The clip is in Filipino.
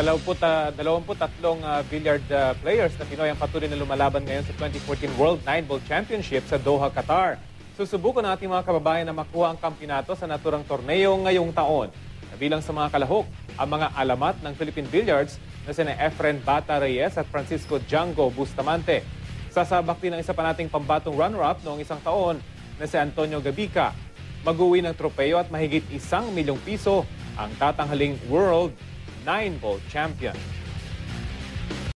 23 uh, billiard uh, players na Pinoy ang patuloy na lumalaban ngayon sa 2014 World Nine Ball Championship sa Doha, Qatar. Susubukan ng ating mga kababayan na makuha ang kampinato sa naturang torneo ngayong taon. Kabilang sa mga kalahok, ang mga alamat ng Philippine Billiards na sina Efren Bata Reyes at Francisco Django Bustamante. Sasabak din ang isa pa nating pambatong runner-up noong isang taon na si Antonio Gabica. Mag-uwi ng tropeyo at mahigit isang milyong piso ang tatanghaling World 9 bowl champion.